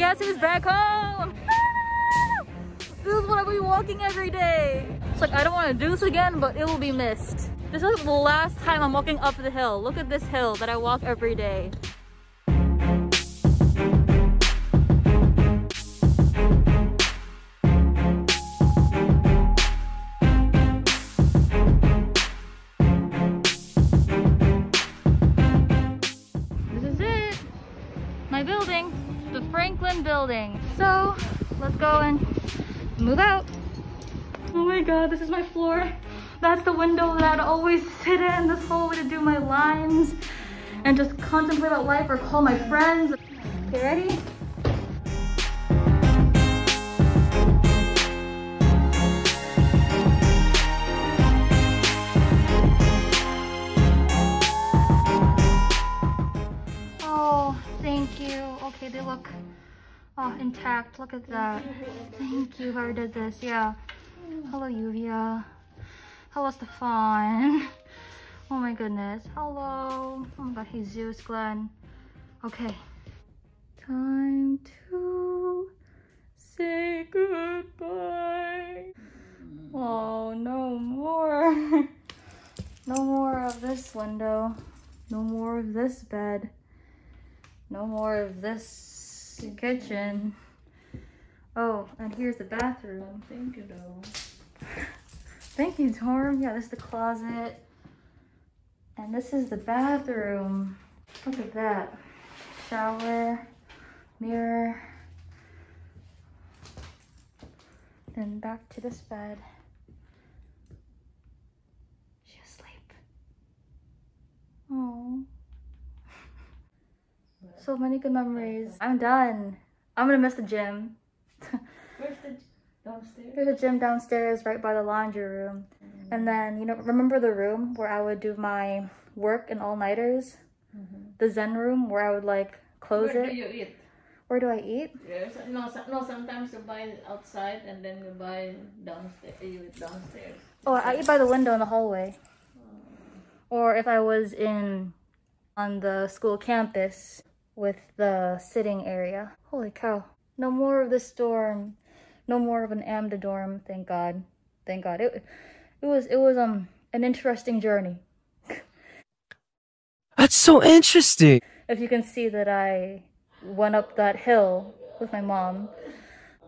is back home. This is what I'll be walking every day. It's like, I don't want to do this again, but it will be missed. This is the last time I'm walking up the hill. Look at this hill that I walk every day. Move out. Oh my god, this is my floor. That's the window that I'd always sit in this hallway to do my lines and just contemplate about life or call my friends. Okay, ready? Oh, intact. Look at that. Thank you, whoever did this. Yeah. Hello, Yuvia. Hello, Stefan. Oh my goodness. Hello. Oh my god, Jesus, Glenn. Okay. Time to say goodbye. Oh, no more. no more of this window. No more of this bed. No more of this kitchen. Oh, and here's the bathroom. Thank you though. Thank you, Torm. Yeah, this is the closet. And this is the bathroom. Look at that. Shower, mirror. Then back to this bed. She's asleep. Oh. So many good memories. I'm done. I'm gonna miss the gym. Where's the downstairs? There's a gym downstairs right by the laundry room. Mm-hmm. And then, you know, remember the room where I would do my work and all-nighters? Mm-hmm. The Zen room where I would like close Where it. do you eat? Where do I eat? Yes. No, so- no. Sometimes you buy outside and then you buy downstairs. You eat downstairs. Oh, I eat by the window in the hallway. Oh. Or if I was in on the school campus with the sitting area. Holy cow. No more of this dorm. No more of an AMDA dorm, thank God. Thank God. It it was it was um an interesting journey. That's so interesting. If you can see that I went up that hill with my mom.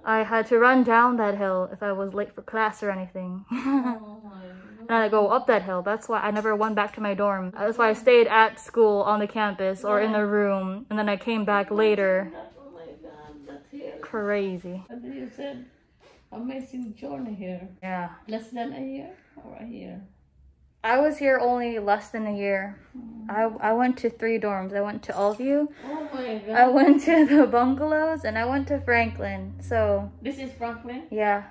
I had to run down that hill if I was late for class or anything. Oh my and I go up that hill. That's why I never went back to my dorm. That's why I stayed at school on the campus or in the room, and then I came back later. Oh my God. Crazy. You said amazing journey here. Yeah. Less than a year or a year? I was here only less than a year. Hmm. I, I went to three dorms. I went to Allview, Oh my God. I went to the bungalows, and I went to Franklin. So, This is Franklin. yeah.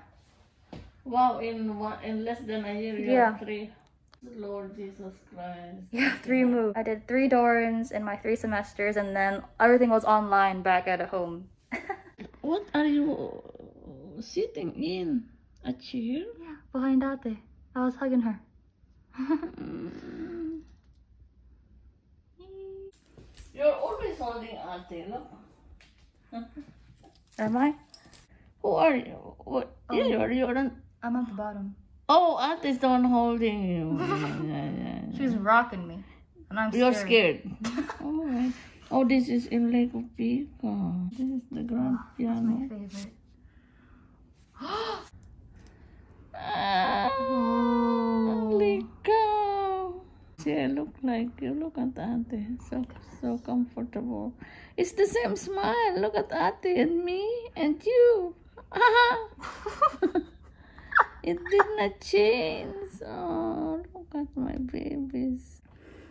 Wow, in one in less than a year, you Yeah. have three. Lord Jesus Christ. Yeah, three moves. I did three dorms in my three semesters, and then everything was online back at home. What are you sitting in? A chair? Yeah, behind Ate. I was hugging her. You're always holding Ate, look. Am I? Who are you? What? Um, yeah, you're, you're an... I'm at the bottom. Oh, Ate's the one holding you. yeah, yeah, yeah. She's rocking me, and I'm You're scared. scared. oh. Oh, this is in Lake of Pico. This is the grand My piano. favorite. Ah, holy cow. See, I look like you. Look at Ate. So, so comfortable. It's the same smile. Look at Ate and me and you. it did not change. Oh, look at my babies.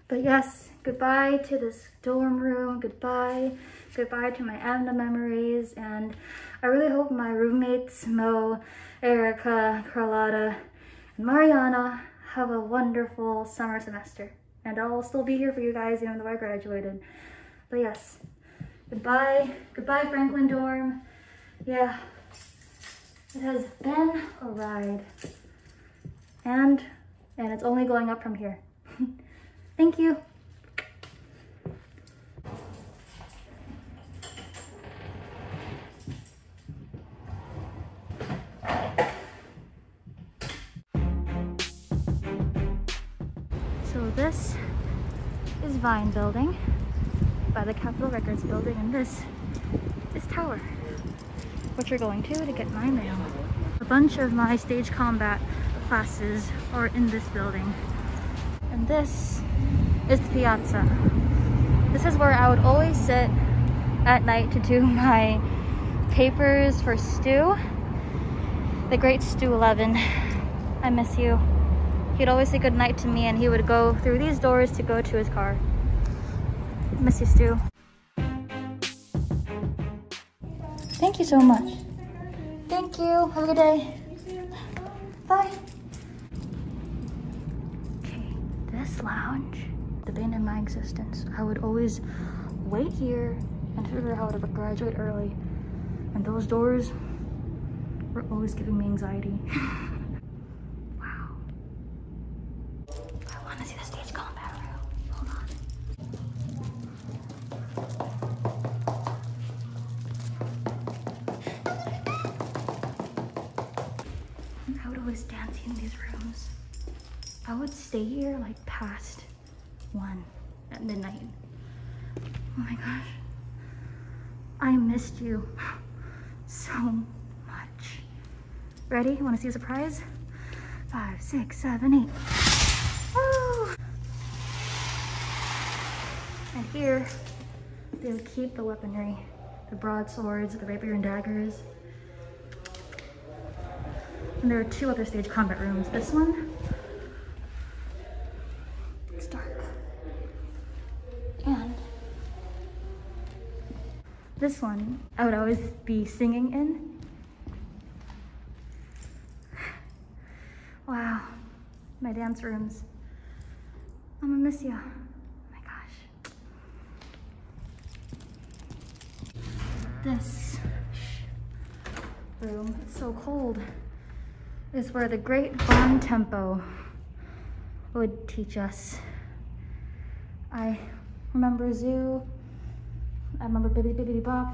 But yes, goodbye to this dorm room. Goodbye. Goodbye to my AMDA memories. And I really hope my roommates, Mo, Erica, Carlotta, and Mariana, have a wonderful summer semester. And I'll still be here for you guys even though I graduated. But yes, goodbye. Goodbye, Franklin dorm. Yeah, it has been a ride. And, and it's only going up from here. Thank you. So this is Vine Building by the Capitol Records building and this is Tower which we're going to to get my mail. A bunch of my stage combat classes are in this building. And this is the piazza. This is where I would always sit at night to do my papers for Stu. The great Stu 11. I miss you. He'd always say good night to me and he would go through these doors to go to his car. Miss you, Stu. Thank you so much. Thank you. Have a good day. Bye. Okay, this lounge, the bane of my existence. I would always wait here and figure out how to graduate early. And those doors were always giving me anxiety. wow. I want to see the stage combat room. Hold on. I would always dance in these rooms. I would stay here like past one at midnight. Oh my gosh. I missed you so much. Ready? Want to see a surprise? Five, six, seven, eight. And here, they would keep the weaponry, the broadswords, the rapier and daggers. And there are two other stage combat rooms. This one, it's dark. And this one, I would always be singing in. Wow, my dance rooms. I'm gonna miss you. Oh my gosh. This room, it's so cold, is where the great Bon Tempo would teach us. I remember Zoo, I remember Bibbidi Bibbidi Bop,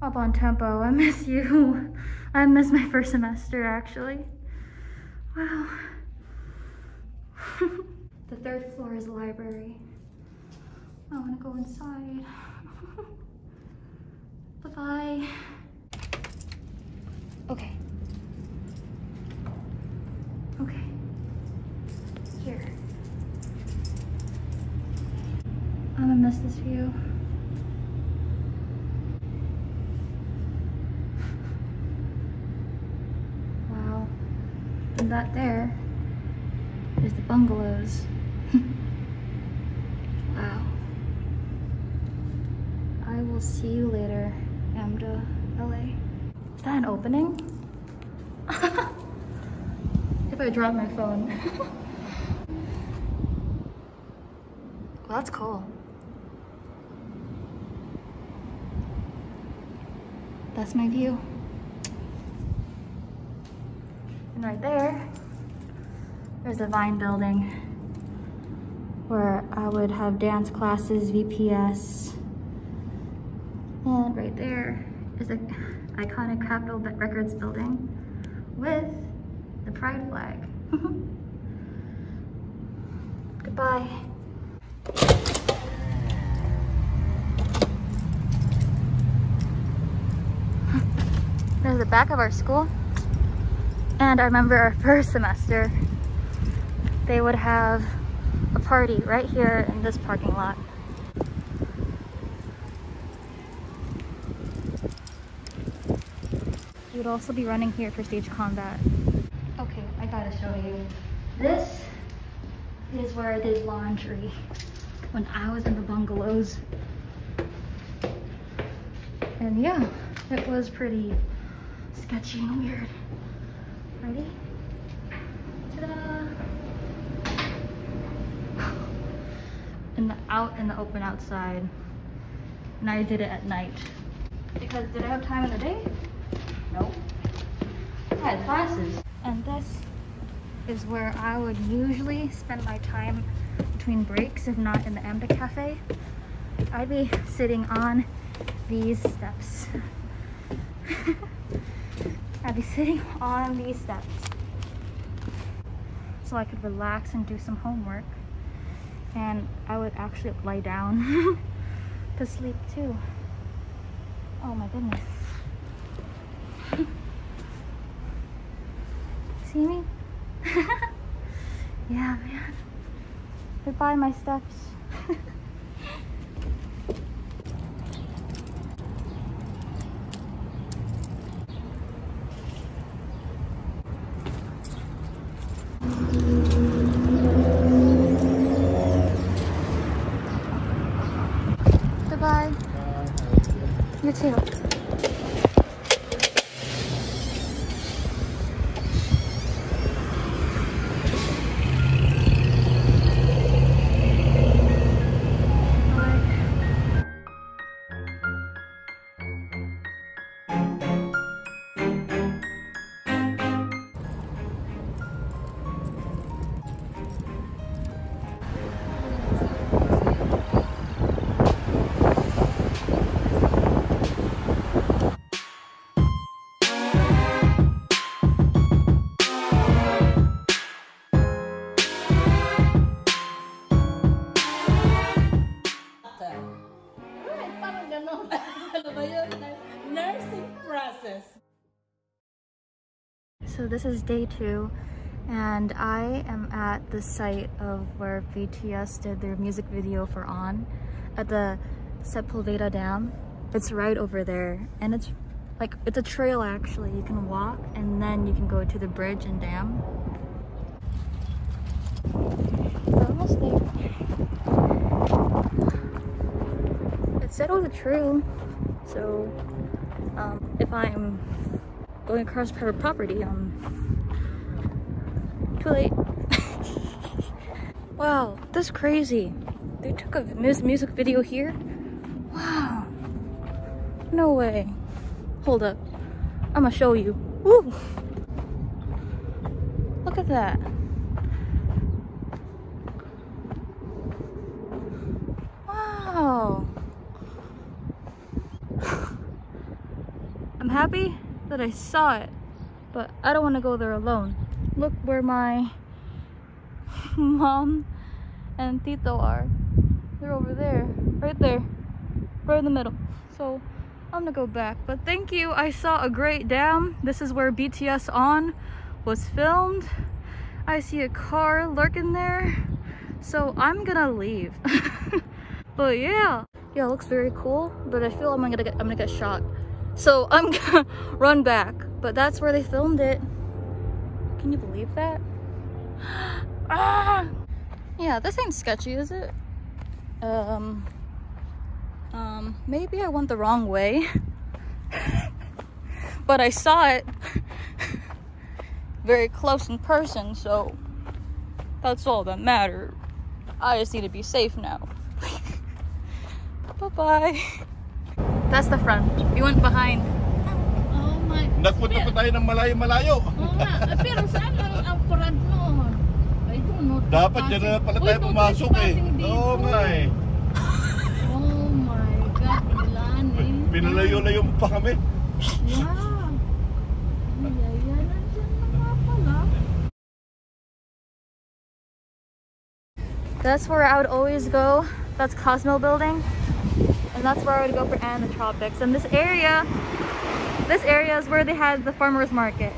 up on tempo. I miss you. I miss my first semester actually. Wow. the third floor is library. I want to go inside. Bye-bye. Okay. Here. I'm gonna miss this view. Wow. And that there is the bungalows. wow. I will see you later, Amda, LA. Is that an opening? if I drop my phone. well, that's cool. That's my view. And right there, there's a Vine building where I would have dance classes, VPS. And right there is the iconic Capitol Records building with the pride flag. Goodbye. The back of our school. And I remember our first semester, they would have a party right here in this parking lot. You would also be running here for stage combat. Okay, I gotta show you. This is where I did laundry when I was in the bungalows. And yeah, it was pretty sketchy and weird. Ready? In the out in the open outside. And I did it at night. Because did I have time in the day? Nope. I had classes. And this is where I would usually spend my time between breaks, if not in the AMDA cafe. I'd be sitting on these steps. I'd be sitting on these steps so I could relax and do some homework. and I would actually lie down to sleep too. Oh my goodness. See me? yeah, man. Goodbye, my steps. Goodbye. You too. So this is day two and I am at the site of where BTS did their music video for On at the Sepulveda Dam. It's right over there and it's like it's a trail actually. You can walk and then you can go to the bridge and dam. We're almost there. It said it was a trail, so um, if I'm going across private property, um, too late. wow, that's crazy. They took a music video here. Wow, no way. Hold up, I'm gonna show you. Woo! Look at that. Wow. I'm happy that I saw it, but I don't want to go there alone. Look where my mom and Tito are. They're over there, right there, right in the middle. So I'm gonna go back. But thank you. I saw a great dam. This is where BTS On was filmed. I see a car lurking there. So I'm gonna leave. but yeah. Yeah, it looks very cool, but I feel I'm gonna get I'm gonna get shot. So I'm gonna run back. But that's where they filmed it. Can you believe that? ah! Yeah, this ain't sketchy, is it? Um um maybe I went the wrong way. but I saw it very close in person, so that's all that mattered. I just need to be safe now. Bye-bye. That's the front. We went behind. Oh my. Nagpunta pa tayo ng malayo-malayo. Oo nga. Eh, Pero saan ang ang parad mo? I don't know. Dapat dyan na pala tayo Uy, pumasok eh. trespassing dito. Oo nga eh. Oh my God. Ilan eh. Pinalayo-layo mo pa kami. Yeah. That's where I would always go. That's Cosmo Building. And that's where I would go for Anna Tropics. And this area, this area is where they had the farmer's market.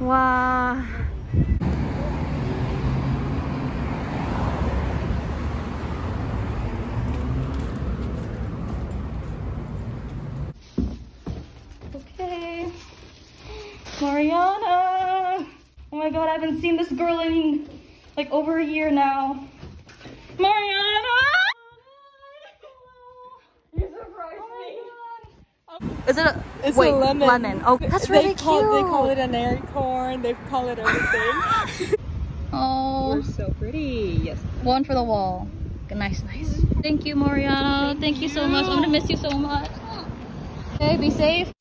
Wow. Okay. Mariana! Oh my god, I haven't seen this girl in like over a year now. Mariana! You surprised me. Is it a It's wait, a lemon. Oh, that's they really call, cute. They call it an acorn. They call it everything. Oh, You're so pretty. Yes. one for the wall. Nice, nice. Thank you, Mariana. Thank, you so much. I'm gonna miss you so much. Okay, be safe.